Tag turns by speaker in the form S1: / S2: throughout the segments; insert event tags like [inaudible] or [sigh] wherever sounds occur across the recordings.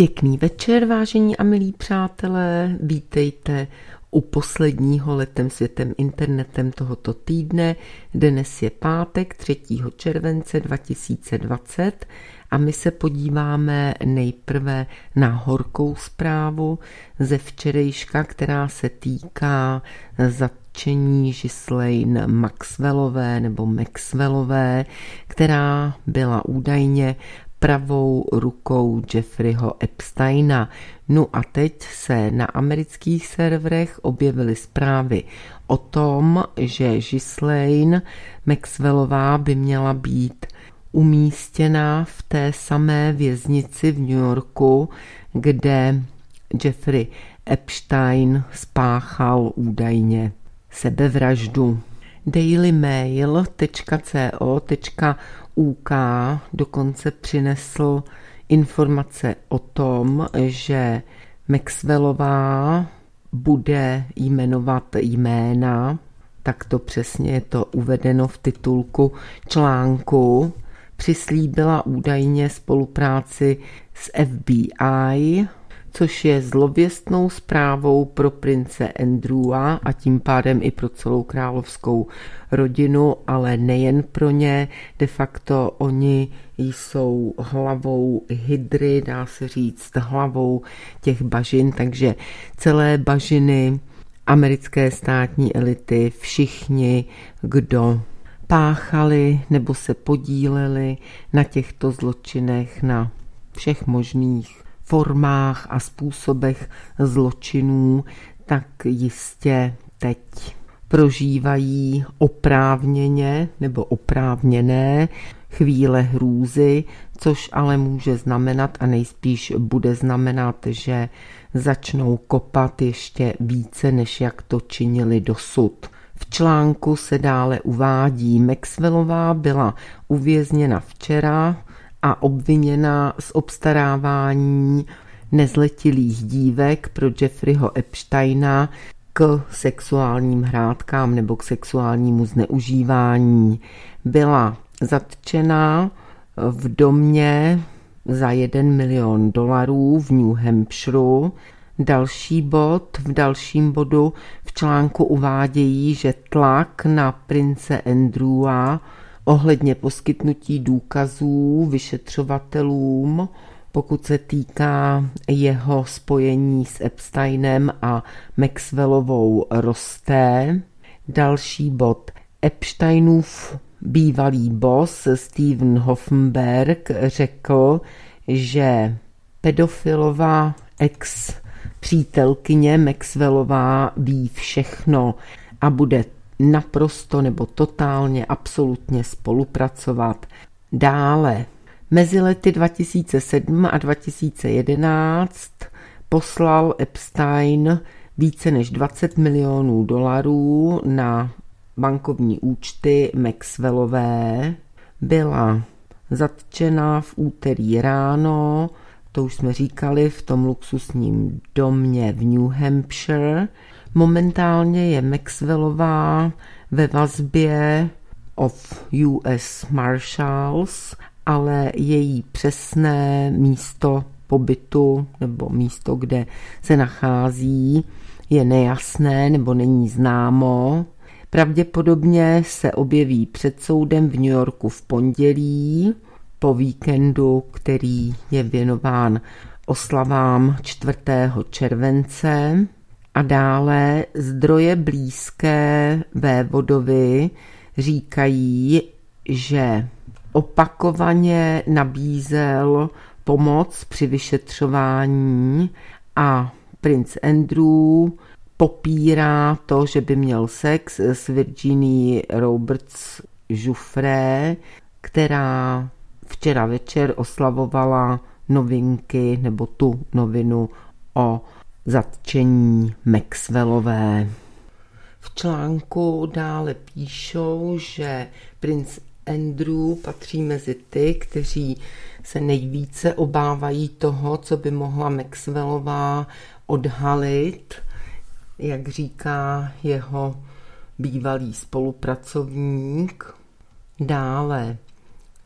S1: Pěkný večer, vážení a milí přátelé, vítejte u posledního letem světem internetem tohoto týdne. Dnes je pátek 3. července 2020 a my se podíváme nejprve na horkou zprávu ze včerejška, která se týká zatčení Ghislaine Maxwellové nebo Maxwellové, která byla údajně pravou rukou Jeffreyho Epsteina. No a teď se na amerických serverech objevily zprávy o tom, že Ghislaine Maxwellová by měla být umístěna v té samé věznici v New Yorku, kde Jeffrey Epstein spáchal údajně sebevraždu. dailymail.co.uk dokonce přinesl informace o tom, že Maxwellová bude jmenovat jména, tak to přesně je to uvedeno v titulku článku, přislíbila údajně spolupráci s FBI, což je zlověstnou zprávou pro prince Andrewa a tím pádem i pro celou královskou rodinu, ale nejen pro ně. De facto oni jsou hlavou hydry, dá se říct, hlavou těch bažin, takže celé bažiny americké státní elity, všichni, kdo páchali nebo se podíleli na těchto zločinech, na všech možných formách a způsobech zločinů, tak jistě teď prožívají oprávněně nebo oprávněné chvíle hrůzy, což ale může znamenat a nejspíš bude znamenat, že začnou kopat ještě více, než jak to činili dosud. V článku se dále uvádí, Maxwellová byla uvězněna včera a obviněna z obstarávání nezletilých dívek pro Jeffreyho Epsteina k sexuálním hrádkám nebo k sexuálnímu zneužívání. Byla zatčená v domě za 1 milion dolarů v New Hampshire. Další bod, v dalším bodu v článku uvádějí, že tlak na prince Andrewa ohledně poskytnutí důkazů vyšetřovatelům, pokud se týká jeho spojení s Epsteinem a Maxwellovou roste. Další bod. Epsteinův bývalý boss Steven Hoffenberg řekl, že pedofilová ex přítelkyně Maxwellová ví všechno a bude naprosto nebo totálně, absolutně spolupracovat. Dále, mezi lety 2007 a 2011 poslal Epstein více než 20 milionů dolarů na bankovní účty Maxwellové. Byla zatčena v úterý ráno, to už jsme říkali, v tom luxusním domě v New Hampshire – Momentálně je Maxwellová ve vazbě of US Marshals, ale její přesné místo pobytu nebo místo, kde se nachází, je nejasné nebo není známo. Pravděpodobně se objeví před soudem v New Yorku v pondělí po víkendu, který je věnován oslavám 4. července. A dále zdroje blízké Vévodovi říkají, že opakovaně nabízel pomoc při vyšetřování a princ Andrew popírá to, že by měl sex s Virginie Roberts Joffre, která včera večer oslavovala novinky nebo tu novinu o zatčení Maxwellové. V článku dále píšou, že princ Andrew patří mezi ty, kteří se nejvíce obávají toho, co by mohla Maxwellová odhalit, jak říká jeho bývalý spolupracovník. Dále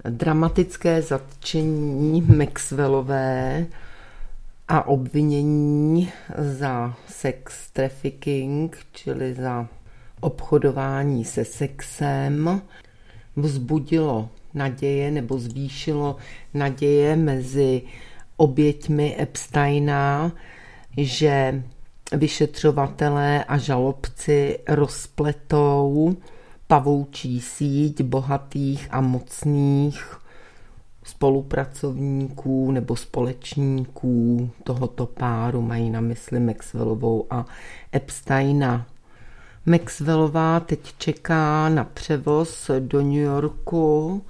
S1: dramatické zatčení Maxwellové a obvinění za sex trafficking, čili za obchodování se sexem, vzbudilo naděje nebo zvýšilo naděje mezi oběťmi Epsteina, že vyšetřovatelé a žalobci rozpletou pavoučí síť bohatých a mocných spolupracovníků nebo společníků tohoto páru, mají na mysli Maxwellovou a Epsteina. Maxwellová teď čeká na převoz do New Yorku.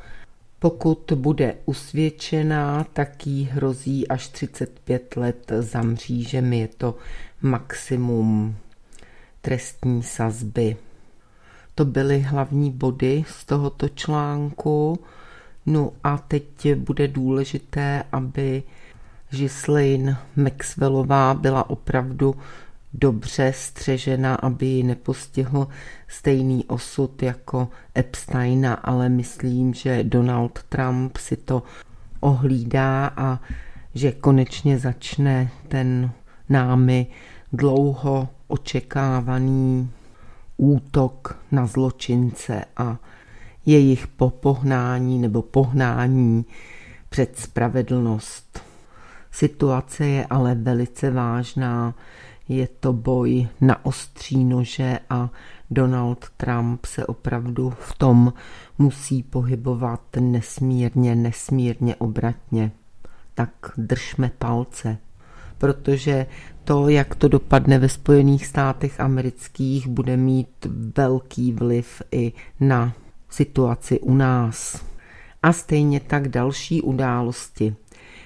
S1: Pokud bude usvědčená, tak jí hrozí až 35 let za mřížemi. Je to maximum trestní sazby. To byly hlavní body z tohoto článku. No a teď bude důležité, aby Ghislaine Maxwellová byla opravdu dobře střežena, aby ji nepostihl stejný osud jako Epsteina, ale myslím, že Donald Trump si to ohlídá a že konečně začne ten námi dlouho očekávaný útok na zločince a jejich popohnání nebo pohnání před spravedlnost. Situace je ale velice vážná, je to boj na ostří nože a Donald Trump se opravdu v tom musí pohybovat nesmírně, nesmírně obratně. Tak držme palce, protože to, jak to dopadne ve Spojených státech amerických, bude mít velký vliv i na situaci u nás. A stejně tak další události.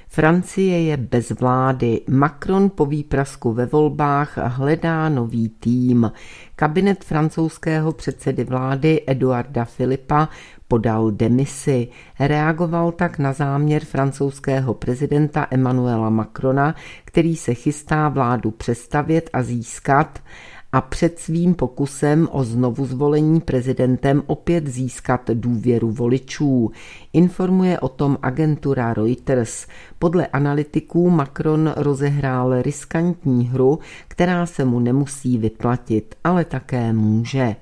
S1: Francie je bez vlády. Macron po výprasku ve volbách hledá nový tým. Kabinet francouzského předsedy vlády Eduarda Filipa podal demisi. Reagoval tak na záměr francouzského prezidenta Emmanuela Macrona, který se chystá vládu přestavět a získat a před svým pokusem o znovu zvolení prezidentem opět získat důvěru voličů. Informuje o tom agentura Reuters. Podle analytiků Macron rozehrál riskantní hru, která se mu nemusí vyplatit, ale také může.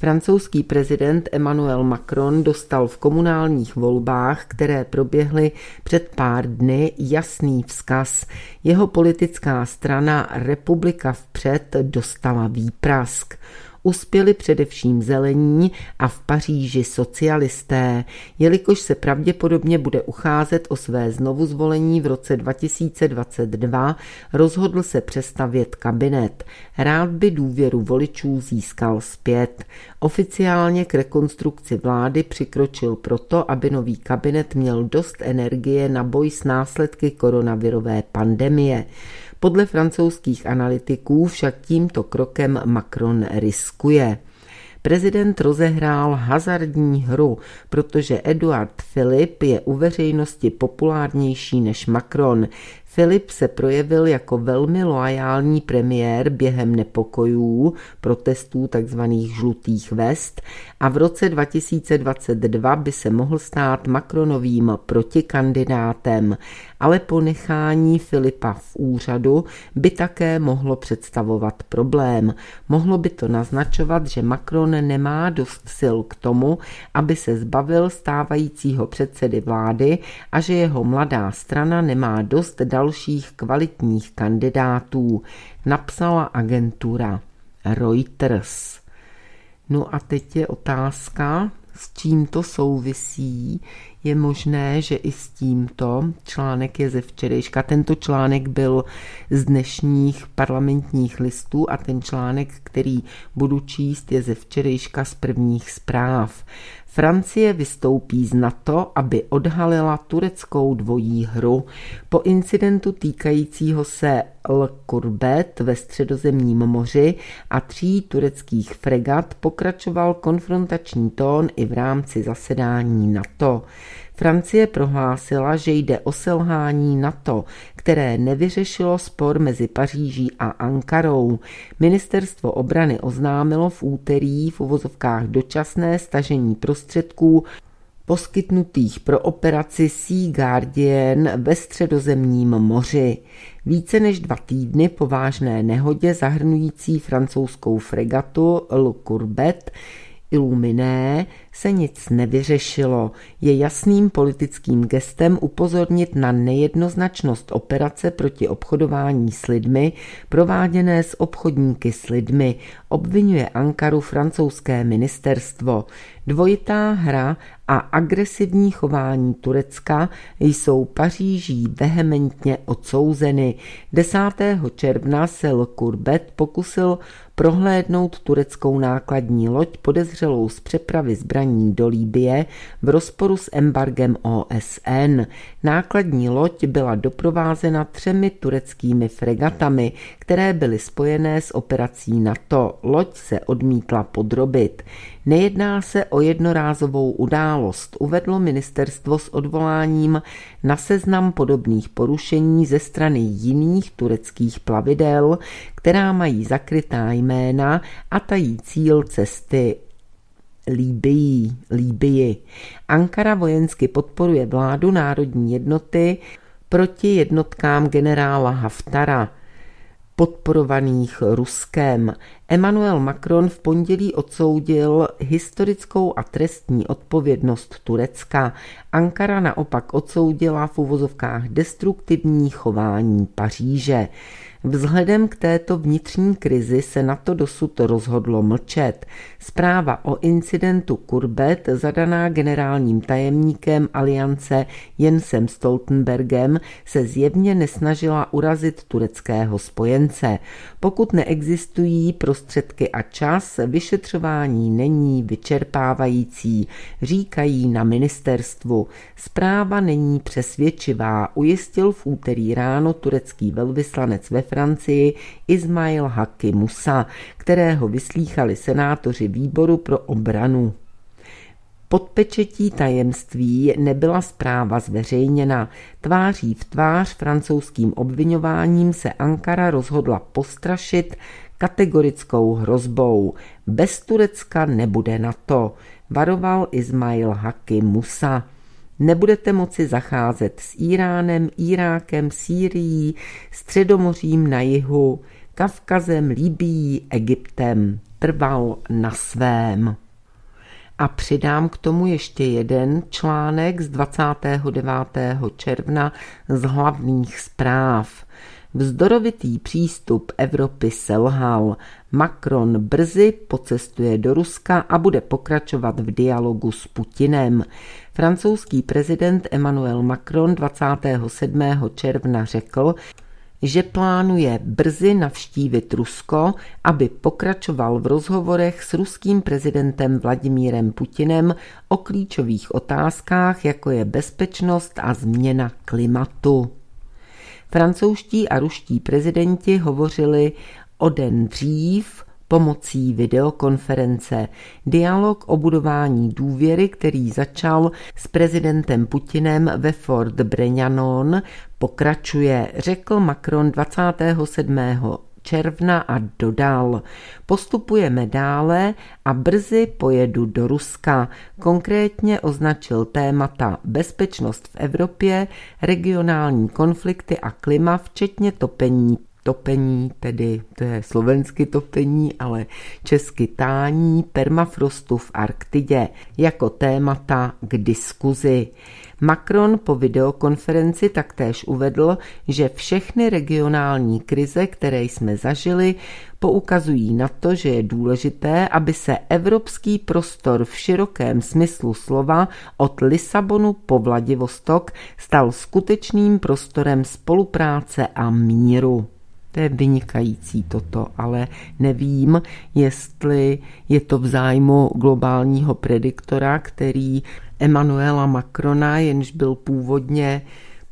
S1: Francouzský prezident Emmanuel Macron dostal v komunálních volbách, které proběhly před pár dny, jasný vzkaz. Jeho politická strana Republika vpřed dostala výprask uspěli především zelení a v Paříži socialisté, jelikož se pravděpodobně bude ucházet o své znovuzvolení v roce 2022, rozhodl se přestavět kabinet. Rád by důvěru voličů získal zpět. Oficiálně k rekonstrukci vlády přikročil proto, aby nový kabinet měl dost energie na boj s následky koronavirové pandemie. Podle francouzských analytiků však tímto krokem Macron riskuje. Prezident rozehrál hazardní hru, protože Eduard Philip je u veřejnosti populárnější než Macron. Filip se projevil jako velmi loajální premiér během nepokojů, protestů tzv. žlutých vest a v roce 2022 by se mohl stát Macronovým protikandidátem, ale ponechání Filipa v úřadu by také mohlo představovat problém. Mohlo by to naznačovat, že Macron nemá dost sil k tomu, aby se zbavil stávajícího předsedy vlády a že jeho mladá strana nemá dost dalších kvalitních kandidátů, napsala agentura Reuters. No a teď je otázka, s čím to souvisí. Je možné, že i s tímto článek je ze včerejška. Tento článek byl z dnešních parlamentních listů a ten článek, který budu číst, je ze včerejška z prvních zpráv. Francie vystoupí z NATO, aby odhalila tureckou dvojí hru. Po incidentu týkajícího se L. Kurbet ve středozemním moři a tří tureckých fregat pokračoval konfrontační tón i v rámci zasedání NATO. Francie prohlásila, že jde o selhání NATO, které nevyřešilo spor mezi Paříží a Ankarou. Ministerstvo obrany oznámilo v úterý v uvozovkách dočasné stažení prostředků poskytnutých pro operaci Sea Guardian ve středozemním moři. Více než dva týdny po vážné nehodě zahrnující francouzskou fregatu Le Courbet Iluminé se nic nevyřešilo. Je jasným politickým gestem upozornit na nejednoznačnost operace proti obchodování s lidmi, prováděné s obchodníky s lidmi, obvinuje Ankaru francouzské ministerstvo. Dvojitá hra a agresivní chování Turecka jsou Paříží vehementně odsouzeny. 10. června se Courbet pokusil prohlédnout tureckou nákladní loď podezřelou z přepravy zbraní do Líbie v rozporu s embargem OSN. Nákladní loď byla doprovázena třemi tureckými fregatami, které byly spojené s operací NATO. Loď se odmítla podrobit. Nejedná se o jednorázovou událost, uvedlo ministerstvo s odvoláním na seznam podobných porušení ze strany jiných tureckých plavidel, která mají zakrytá jména a tají cíl cesty Líbii, Líbii. Ankara vojensky podporuje vládu národní jednoty proti jednotkám generála Haftara podporovaných Ruskem. Emmanuel Macron v pondělí odsoudil historickou a trestní odpovědnost Turecka. Ankara naopak odsoudila v uvozovkách destruktivní chování Paříže. Vzhledem k této vnitřní krizi se na to dosud rozhodlo mlčet. Zpráva o incidentu Kurbet, zadaná generálním tajemníkem aliance Jensem Stoltenbergem, se zjevně nesnažila urazit tureckého spojence. Pokud neexistují prostředky a čas, vyšetřování není vyčerpávající, říkají na ministerstvu. Zpráva není přesvědčivá, ujistil v úterý ráno turecký velvyslanec ve Francii Ismail Haki Musa, kterého vyslýchali senátoři výboru pro obranu. Pod pečetí tajemství nebyla zpráva zveřejněna. Tváří v tvář francouzským obvinováním se Ankara rozhodla postrašit kategorickou hrozbou. Bez Turecka nebude na to, varoval Ismail Haki Musa nebudete moci zacházet s Iránem, Irákem, Sýrií, Středomořím na jihu, Kavkazem, Libií, Egyptem. Trval na svém. A přidám k tomu ještě jeden článek z 29. června z hlavních zpráv. Vzdorovitý přístup Evropy selhal. Macron brzy pocestuje do Ruska a bude pokračovat v dialogu s Putinem. Francouzský prezident Emmanuel Macron 27. června řekl, že plánuje brzy navštívit Rusko, aby pokračoval v rozhovorech s ruským prezidentem Vladimírem Putinem o klíčových otázkách, jako je bezpečnost a změna klimatu. Francouzští a ruští prezidenti hovořili o den dřív pomocí videokonference. Dialog o budování důvěry, který začal s prezidentem Putinem ve Fort Brennanon, pokračuje, řekl Macron 27 června a dodal, postupujeme dále a brzy pojedu do Ruska. Konkrétně označil témata bezpečnost v Evropě, regionální konflikty a klima, včetně topení topení, tedy to je slovensky topení, ale česky tání permafrostu v Arktidě jako témata k diskuzi. Macron po videokonferenci taktéž uvedl, že všechny regionální krize, které jsme zažili, poukazují na to, že je důležité, aby se evropský prostor v širokém smyslu slova od Lisabonu po Vladivostok stal skutečným prostorem spolupráce a míru. To je vynikající toto, ale nevím, jestli je to v zájmu globálního prediktora, který Emanuela Macrona, jenž byl původně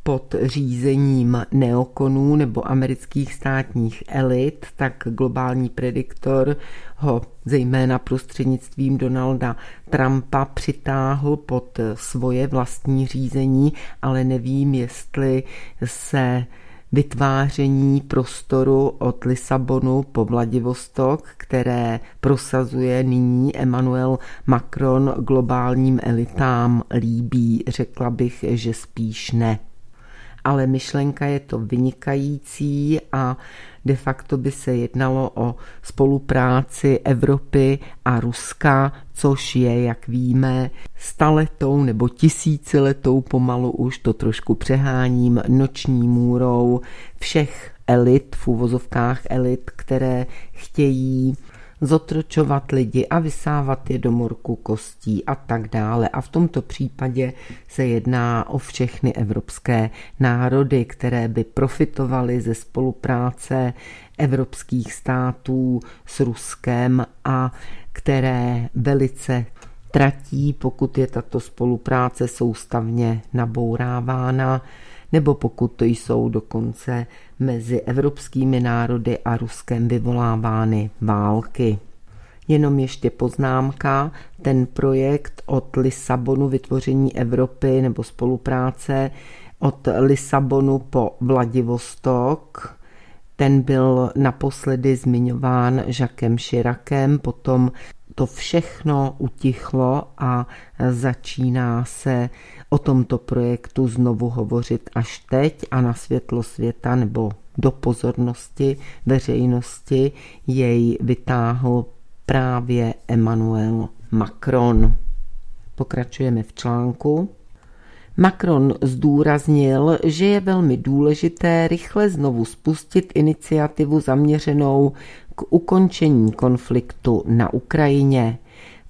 S1: pod řízením neokonů nebo amerických státních elit, tak globální prediktor ho zejména prostřednictvím Donalda Trumpa přitáhl pod svoje vlastní řízení, ale nevím, jestli se vytváření prostoru od Lisabonu po Vladivostok, které prosazuje nyní Emmanuel Macron globálním elitám. Líbí, řekla bych, že spíš ne. Ale myšlenka je to vynikající a de facto by se jednalo o spolupráci Evropy a Ruska, což je, jak víme, staletou nebo tisíciletou pomalu už to trošku přeháním noční můrou všech elit, v úvozovkách elit, které chtějí zotročovat lidi a vysávat je do morku kostí a tak dále. A v tomto případě se jedná o všechny evropské národy, které by profitovaly ze spolupráce evropských států s Ruskem a které velice tratí, pokud je tato spolupráce soustavně nabourávána nebo pokud to jsou dokonce mezi evropskými národy a Ruskem vyvolávány války. Jenom ještě poznámka, ten projekt od Lisabonu vytvoření Evropy nebo spolupráce od Lisabonu po Vladivostok, ten byl naposledy zmiňován Žakem Širakem, potom to všechno utichlo a začíná se o tomto projektu znovu hovořit až teď a na světlo světa nebo do pozornosti veřejnosti jej vytáhl právě Emmanuel Macron. Pokračujeme v článku. Macron zdůraznil, že je velmi důležité rychle znovu spustit iniciativu zaměřenou k ukončení konfliktu na Ukrajině.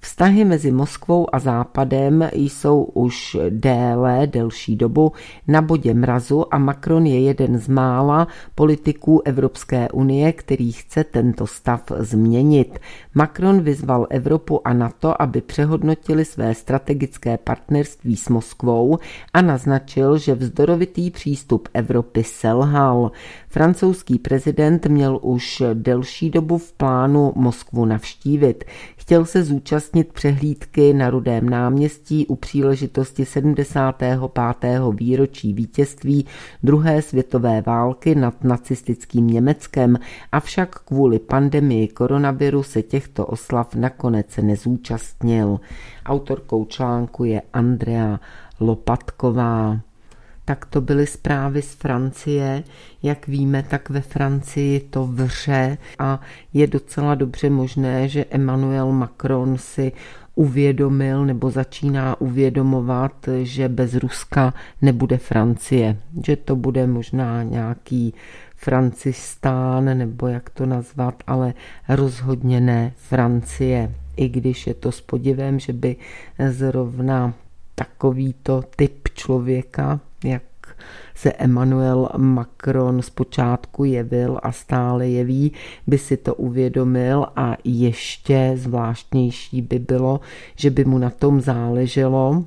S1: Vztahy mezi Moskvou a Západem jsou už déle, delší dobu na bodě mrazu a Macron je jeden z mála politiků Evropské unie, který chce tento stav změnit. Macron vyzval Evropu a NATO, aby přehodnotili své strategické partnerství s Moskvou a naznačil, že vzdorovitý přístup Evropy selhal. Francouzský prezident měl už delší dobu v plánu Moskvu navštívit. Chtěl se zúčastnit přehlídky na Rudém náměstí u příležitosti 75. výročí vítězství druhé světové války nad nacistickým Německem, avšak kvůli pandemii koronaviru se těchto oslav nakonec nezúčastnil. Autorkou článku je Andrea Lopatková tak to byly zprávy z Francie. Jak víme, tak ve Francii to vře a je docela dobře možné, že Emmanuel Macron si uvědomil nebo začíná uvědomovat, že bez Ruska nebude Francie, že to bude možná nějaký Francistán nebo jak to nazvat, ale rozhodně ne Francie. I když je to s podivem, že by zrovna takovýto typ člověka jak se Emmanuel Macron zpočátku jevil a stále jeví, by si to uvědomil a ještě zvláštnější by bylo, že by mu na tom záleželo,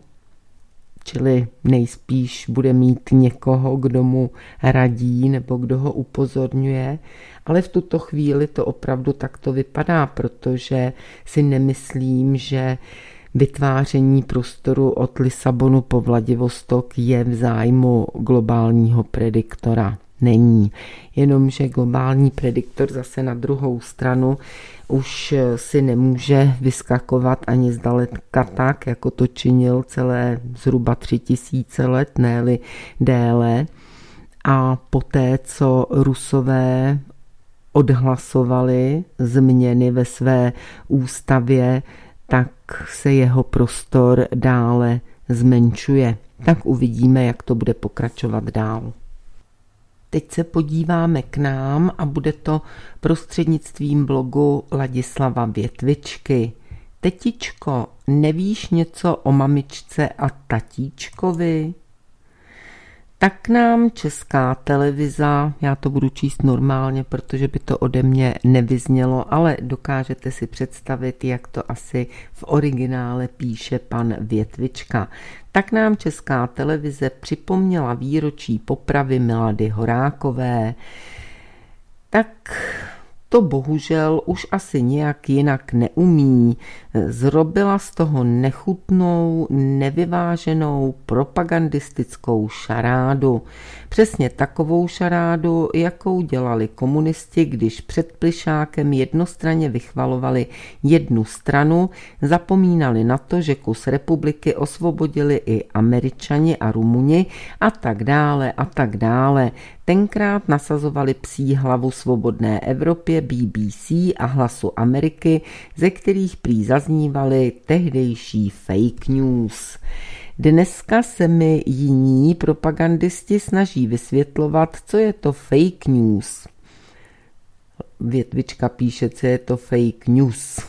S1: čili nejspíš bude mít někoho, kdo mu radí nebo kdo ho upozorňuje, ale v tuto chvíli to opravdu takto vypadá, protože si nemyslím, že vytváření prostoru od Lisabonu po Vladivostok je v zájmu globálního prediktora. Není. Jenomže globální prediktor zase na druhou stranu už si nemůže vyskakovat ani zdaleka tak, jako to činil celé zhruba tři tisíce let, ne déle. A poté, co Rusové odhlasovali změny ve své ústavě, tak se jeho prostor dále zmenšuje. Tak uvidíme, jak to bude pokračovat dál. Teď se podíváme k nám a bude to prostřednictvím blogu Ladislava Větvičky. Tetičko, nevíš něco o mamičce a tatíčkovi? Tak nám česká televize, já to budu číst normálně, protože by to ode mě nevyznělo, ale dokážete si představit, jak to asi v originále píše pan Větvička. Tak nám česká televize připomněla výročí popravy Milady Horákové. Tak to bohužel už asi nějak jinak neumí. Zrobila z toho nechutnou, nevyváženou propagandistickou šarádu. Přesně takovou šarádu, jakou dělali komunisti, když před plišákem jednostranně vychvalovali jednu stranu, zapomínali na to, že kus republiky osvobodili i američani a rumuni a tak dále a tak dále. Tenkrát nasazovali psí hlavu svobodné Evropě BBC a hlasu Ameriky, ze kterých prý zaznívaly tehdejší fake news. Dneska se mi jiní propagandisti snaží vysvětlovat, co je to fake news. Větvička píše, co je to fake news.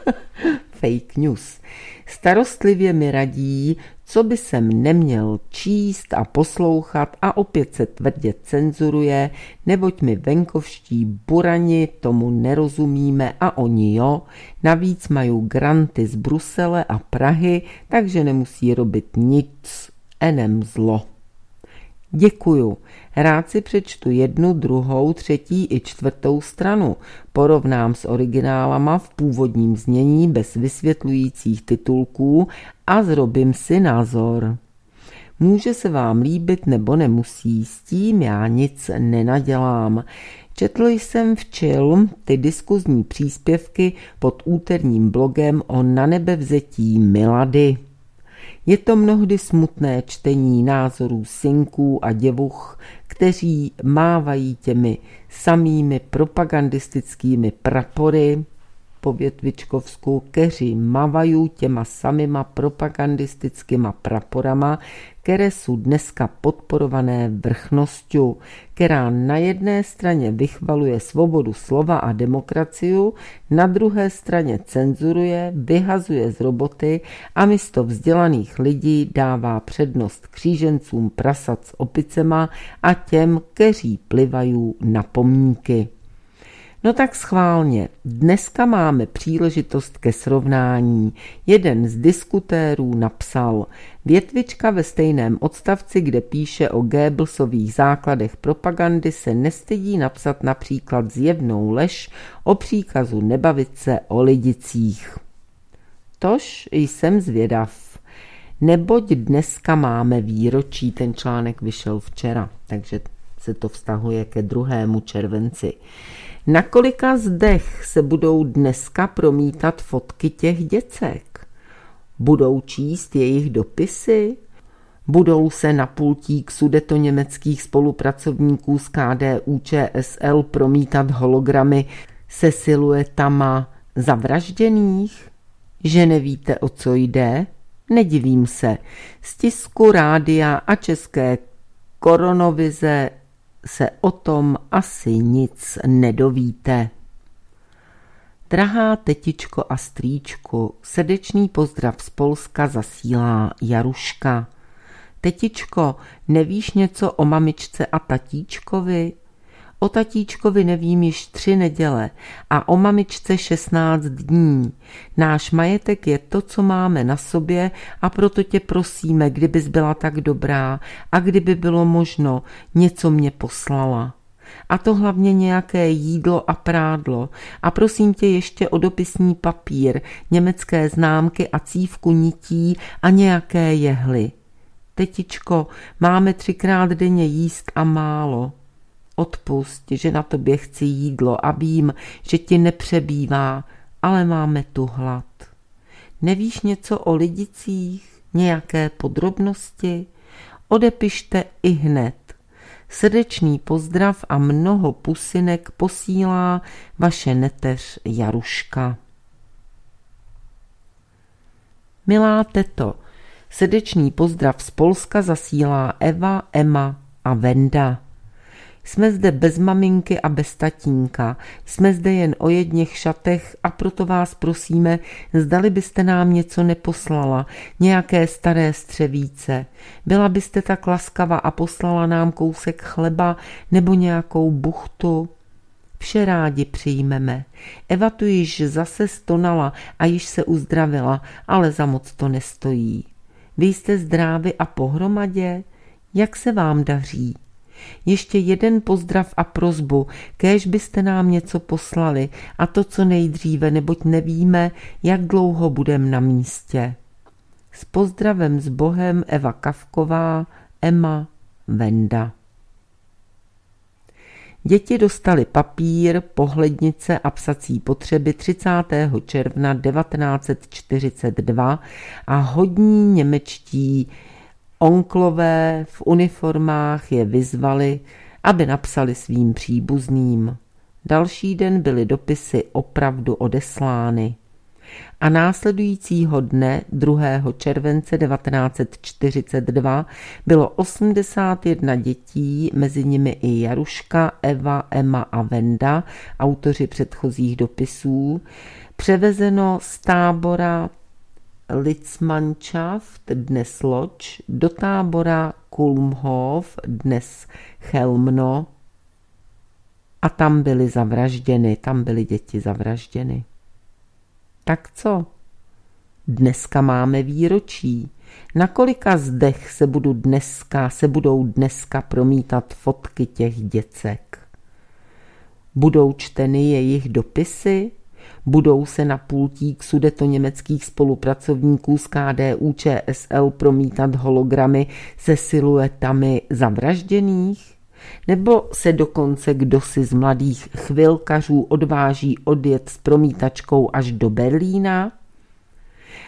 S1: [laughs] fake news. Starostlivě mi radí, co by sem neměl číst a poslouchat a opět se tvrdě cenzuruje, neboť my venkovští burani tomu nerozumíme a oni jo, navíc mají granty z Brusele a Prahy, takže nemusí robit nic, enem zlo. Děkuju. Rád si přečtu jednu, druhou, třetí i čtvrtou stranu. Porovnám s originálama v původním znění bez vysvětlujících titulků a zrobím si názor. Může se vám líbit nebo nemusí, s tím já nic nenadělám. Četl jsem včil ty diskuzní příspěvky pod úterním blogem o nanebevzetí Milady. Je to mnohdy smutné čtení názorů synků a děvuch, kteří mávají těmi samými propagandistickými prapory, po Větvičkovsku, keři mavají těma samýma propagandistickýma praporama, které jsou dneska podporované vrchnosťou, která na jedné straně vychvaluje svobodu slova a demokraciu, na druhé straně cenzuruje, vyhazuje z roboty a místo vzdělaných lidí dává přednost křížencům prasat s opicema a těm, kteří plivají na pomníky. No tak schválně, dneska máme příležitost ke srovnání. Jeden z diskutérů napsal Větvička ve stejném odstavci, kde píše o Goebbelsových základech propagandy, se nestydí napsat například zjevnou lež o příkazu nebavit se o lidicích. Tož jsem zvědav. Neboť dneska máme výročí, ten článek vyšel včera, takže se to vztahuje ke druhému červenci. Na kolika zdech se budou dneska promítat fotky těch děcek? Budou číst jejich dopisy? Budou se na pultík německých spolupracovníků z KDU ČSL promítat hologramy se siluetama zavražděných? Že nevíte, o co jde? Nedivím se. Z tisku, rádia a české koronovize se o tom asi nic nedovíte. Drahá tetičko a strýčku, srdečný pozdrav z Polska zasílá Jaruška. Tetičko, nevíš něco o mamičce a tatíčkovi? O tatíčkovi nevím již tři neděle a o mamičce šestnáct dní. Náš majetek je to, co máme na sobě a proto tě prosíme, kdybys byla tak dobrá a kdyby bylo možno, něco mě poslala. A to hlavně nějaké jídlo a prádlo. A prosím tě ještě o dopisní papír, německé známky a cívku nití a nějaké jehly. Tetičko, máme třikrát denně jíst a málo. Odpust, že na tobě chci jídlo a vím, že ti nepřebývá, ale máme tu hlad. Nevíš něco o lidicích, nějaké podrobnosti? Odepište i hned. Srdečný pozdrav a mnoho pusinek posílá vaše neteř Jaruška. Milá teto, srdečný pozdrav z Polska zasílá Eva, Emma a Venda. Jsme zde bez maminky a bez tatínka, jsme zde jen o jedněch šatech a proto vás prosíme, zdali byste nám něco neposlala, nějaké staré střevíce. Byla byste tak laskava a poslala nám kousek chleba nebo nějakou buchtu. Vše rádi přijmeme. Eva tu již zase stonala a již se uzdravila, ale za moc to nestojí. Vy jste zdrávi a pohromadě? Jak se vám daří? Ještě jeden pozdrav a prozbu, kéž byste nám něco poslali a to co nejdříve, neboť nevíme, jak dlouho budem na místě. S pozdravem s Bohem Eva Kavková, Emma Venda. Děti dostali papír, pohlednice a psací potřeby 30. června 1942 a hodní němečtí onklové v uniformách je vyzvali, aby napsali svým příbuzným. Další den byly dopisy opravdu odeslány a následujícího dne 2. července 1942 bylo 81 dětí, mezi nimi i Jaruška, Eva, Emma a Venda, autoři předchozích dopisů, převezeno z tábora Litzmannschaft, dnes Loč, do tábora Kulmhof, dnes Chelmno, a tam byly zavražděny, tam byly děti zavražděny. Tak co? Dneska máme výročí. Na kolika zdech se budu dneska, se budou dneska promítat fotky těch děcek? Budou čteny jejich dopisy? Budou se na pultík sudeto německých spolupracovníků z KDU ČSL promítat hologramy se siluetami zavražděných? Nebo se dokonce kdo si z mladých chvilkařů odváží odjet s promítačkou až do Berlína?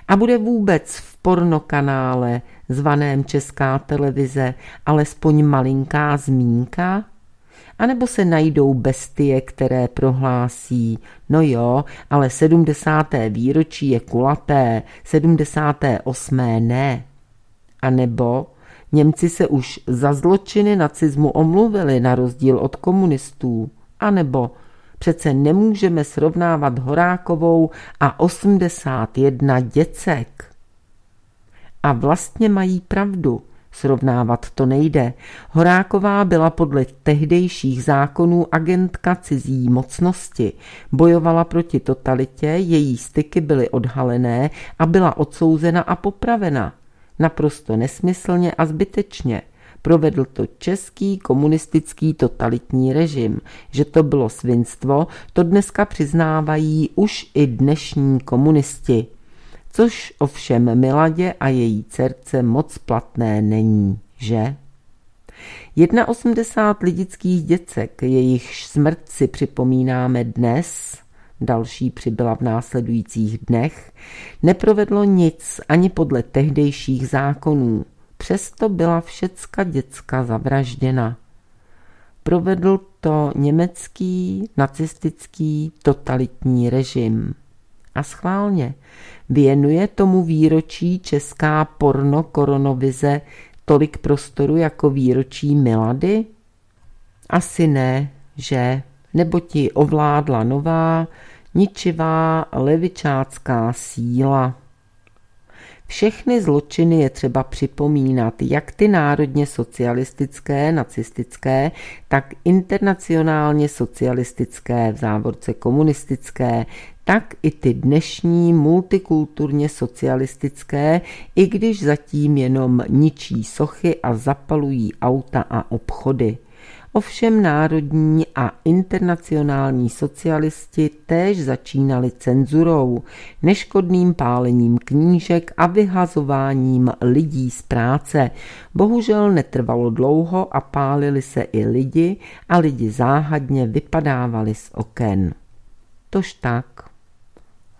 S1: A bude vůbec v pornokanále zvaném Česká televize alespoň malinká zmínka? A nebo se najdou bestie, které prohlásí, no jo, ale 70. výročí je kulaté, 78. ne. A nebo Němci se už za zločiny nacismu omluvili na rozdíl od komunistů. A nebo přece nemůžeme srovnávat Horákovou a 81 děcek. A vlastně mají pravdu. Srovnávat to nejde. Horáková byla podle tehdejších zákonů agentka cizí mocnosti. Bojovala proti totalitě, její styky byly odhalené a byla odsouzena a popravena. Naprosto nesmyslně a zbytečně. Provedl to český komunistický totalitní režim. Že to bylo svinstvo, to dneska přiznávají už i dnešní komunisti. Což ovšem Miladě a její dcerce moc platné není, že? 81 lidických děcek, jejich smrt si připomínáme dnes, další přibyla v následujících dnech, neprovedlo nic ani podle tehdejších zákonů. Přesto byla všecka děcka zavražděna. Provedl to německý nacistický totalitní režim. A schválně věnuje tomu výročí česká porno koronovize tolik prostoru jako výročí Milady? Asi ne, že nebo ti ovládla nová, ničivá levičácká síla. Všechny zločiny je třeba připomínat, jak ty národně socialistické, nacistické, tak internacionálně socialistické, v závorce komunistické, tak i ty dnešní multikulturně socialistické, i když zatím jenom ničí sochy a zapalují auta a obchody. Ovšem národní a internacionální socialisti též začínali cenzurou, neškodným pálením knížek a vyhazováním lidí z práce. Bohužel netrvalo dlouho a pálili se i lidi a lidi záhadně vypadávali z oken. Tož tak.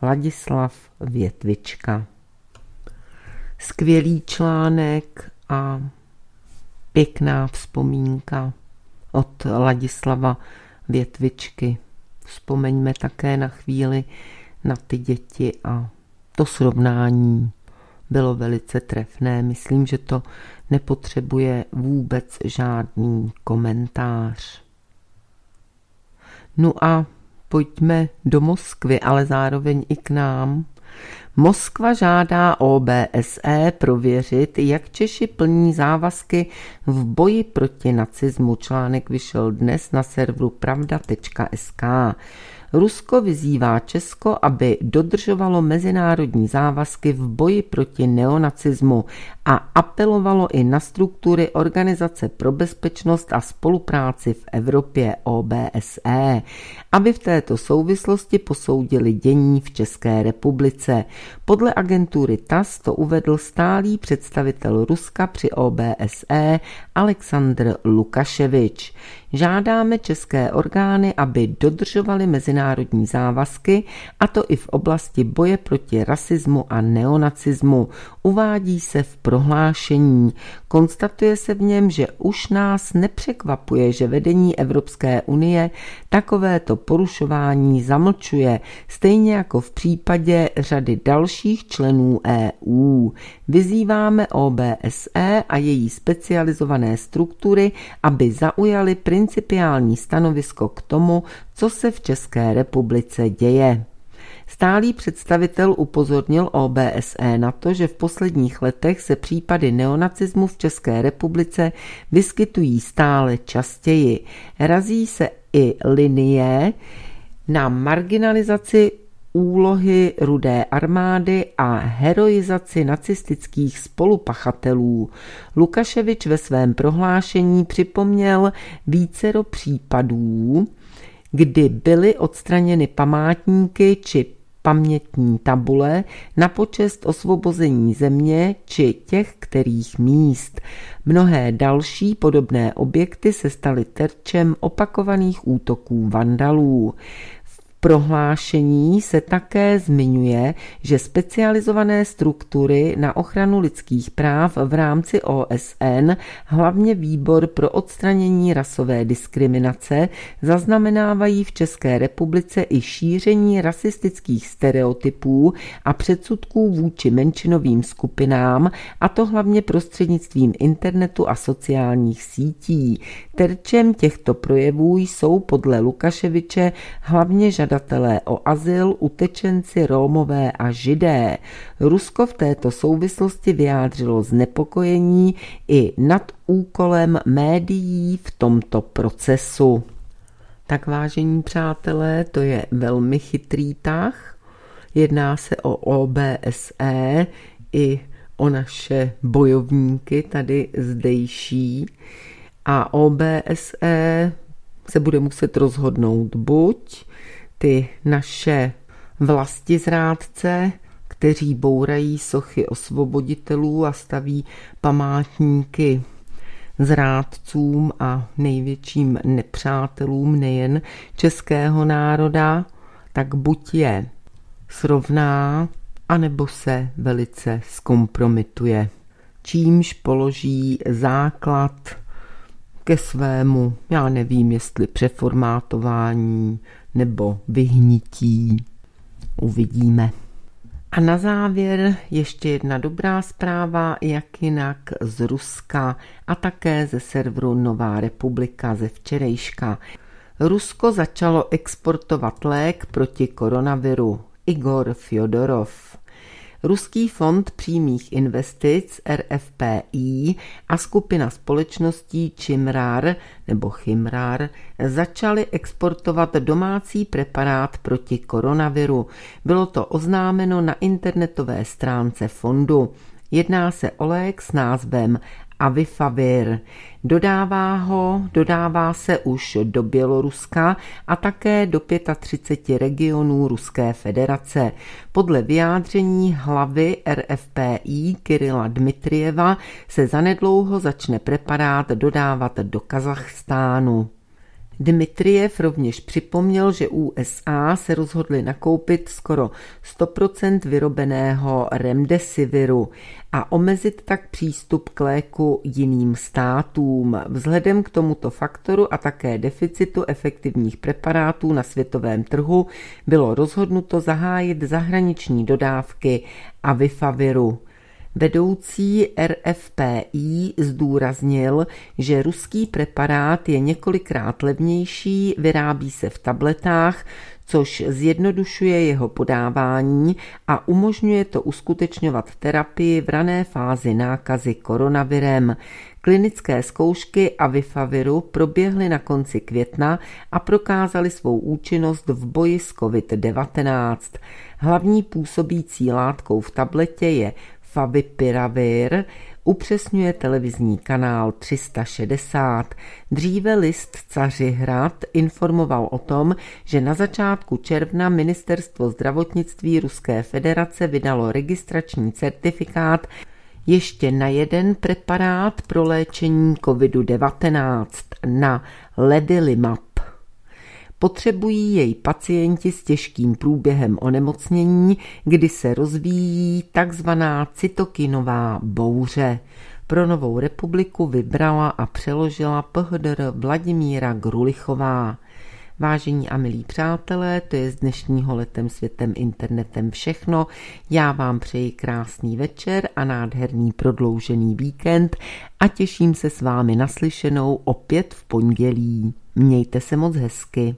S1: Ladislav Větvička Skvělý článek a pěkná vzpomínka od Ladislava Větvičky. Vzpomeňme také na chvíli na ty děti a to srovnání bylo velice trefné. Myslím, že to nepotřebuje vůbec žádný komentář. No a pojďme do Moskvy, ale zároveň i k nám. Moskva žádá OBSE prověřit, jak Češi plní závazky v boji proti nacismu. Článek vyšel dnes na serveru pravda.sk. Rusko vyzývá Česko, aby dodržovalo mezinárodní závazky v boji proti neonacismu a apelovalo i na struktury Organizace pro bezpečnost a spolupráci v Evropě OBSE, aby v této souvislosti posoudili dění v České republice. Podle agentury TAS to uvedl stálý představitel Ruska při OBSE Aleksandr Lukaševič. Žádáme české orgány, aby dodržovaly mezinárodní závazky, a to i v oblasti boje proti rasismu a neonacismu. Uvádí se v prohlášení. Konstatuje se v něm, že už nás nepřekvapuje, že vedení Evropské unie takovéto porušování zamlčuje, stejně jako v případě řady dalších členů EU. Vyzýváme OBSE a její specializované struktury, aby zaujali principiální stanovisko k tomu, co se v České republice děje. Stálý představitel upozornil OBSE na to, že v posledních letech se případy neonacismu v České republice vyskytují stále častěji. Razí se i linie na marginalizaci úlohy rudé armády a heroizaci nacistických spolupachatelů. Lukaševič ve svém prohlášení připomněl vícero případů, kdy byly odstraněny památníky či pamětní tabule na počest osvobození země či těch kterých míst. Mnohé další podobné objekty se staly terčem opakovaných útoků vandalů prohlášení se také zmiňuje, že specializované struktury na ochranu lidských práv v rámci OSN, hlavně výbor pro odstranění rasové diskriminace, zaznamenávají v České republice i šíření rasistických stereotypů a předsudků vůči menšinovým skupinám, a to hlavně prostřednictvím internetu a sociálních sítí. Terčem těchto projevů jsou podle Lukaševiče hlavně žadatelé o azyl, utečenci, Rómové a Židé. Rusko v této souvislosti vyjádřilo znepokojení i nad úkolem médií v tomto procesu. Tak vážení přátelé, to je velmi chytrý tah. Jedná se o OBSE i o naše bojovníky tady zdejší a OBSE se bude muset rozhodnout buď ty naše vlasti zrádce, kteří bourají sochy osvoboditelů a staví památníky zrádcům a největším nepřátelům nejen českého národa, tak buď je srovná, anebo se velice zkompromituje, čímž položí základ ke svému, já nevím, jestli přeformátování nebo vyhnití. Uvidíme. A na závěr ještě jedna dobrá zpráva, jak jinak z Ruska a také ze serveru Nová republika ze včerejška. Rusko začalo exportovat lék proti koronaviru Igor Fyodorov. Ruský fond přímých investic RFPI a skupina společností Čimrar nebo Chimrar začaly exportovat domácí preparát proti koronaviru. Bylo to oznámeno na internetové stránce fondu. Jedná se o lék s názvem Avifavir. Dodává ho, dodává se už do Běloruska a také do 35 regionů Ruské federace. Podle vyjádření hlavy RFPI Kirila Dmitrieva se zanedlouho začne preparát dodávat do Kazachstánu. Dmitriev rovněž připomněl, že USA se rozhodly nakoupit skoro 100% vyrobeného remdesiviru a omezit tak přístup k léku jiným státům. Vzhledem k tomuto faktoru a také deficitu efektivních preparátů na světovém trhu bylo rozhodnuto zahájit zahraniční dodávky Avifaviru. Vedoucí RFPI zdůraznil, že ruský preparát je několikrát levnější, vyrábí se v tabletách, což zjednodušuje jeho podávání a umožňuje to uskutečňovat terapii v rané fázi nákazy koronavirem. Klinické zkoušky Avifaviru proběhly na konci května a prokázaly svou účinnost v boji s COVID-19. Hlavní působící látkou v tabletě je favipiravir, upřesňuje televizní kanál 360. Dříve list Cařihrad informoval o tom, že na začátku června ministerstvo zdravotnictví Ruské federace vydalo registrační certifikát ještě na jeden preparát pro léčení COVID-19 na Ledilimab. Potřebují jej pacienti s těžkým průběhem onemocnění, kdy se rozvíjí takzvaná cytokinová bouře. Pro Novou republiku vybrala a přeložila PHDR Vladimíra Grulichová. Vážení a milí přátelé, to je z dnešního letem světem internetem všechno. Já vám přeji krásný večer a nádherný prodloužený víkend a těším se s vámi naslyšenou opět v pondělí. Mějte se moc hezky.